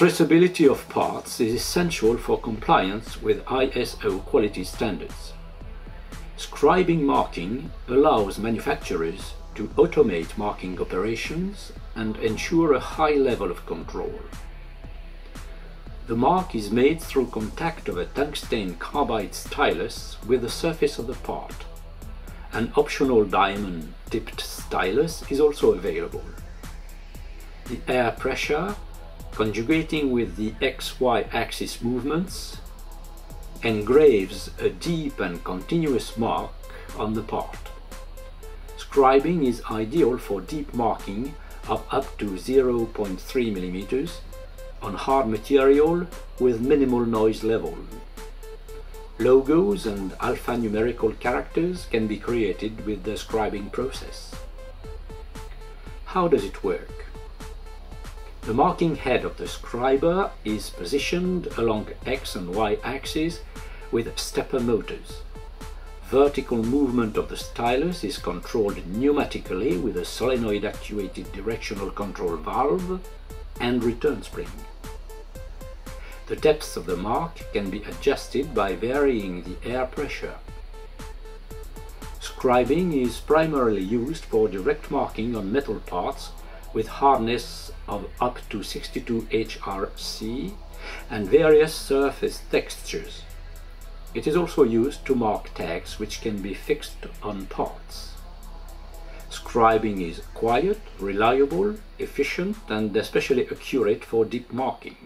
Traceability of parts is essential for compliance with ISO quality standards. Scribing marking allows manufacturers to automate marking operations and ensure a high level of control. The mark is made through contact of a tungsten carbide stylus with the surface of the part. An optional diamond tipped stylus is also available. The air pressure, conjugating with the XY axis movements, engraves a deep and continuous mark on the part. Scribing is ideal for deep marking of up to 0.3 mm on hard material with minimal noise level. Logos and alphanumerical characters can be created with the scribing process. How does it work? The marking head of the scriber is positioned along X and Y axes with stepper motors. Vertical movement of the stylus is controlled pneumatically with a solenoid actuated directional control valve and return spring. The depth of the mark can be adjusted by varying the air pressure. Scribing is primarily used for direct marking on metal parts with hardness of up to 62 HRC and various surface textures. It is also used to mark tags which can be fixed on parts. Scribing is quiet, reliable, efficient and especially accurate for deep marking.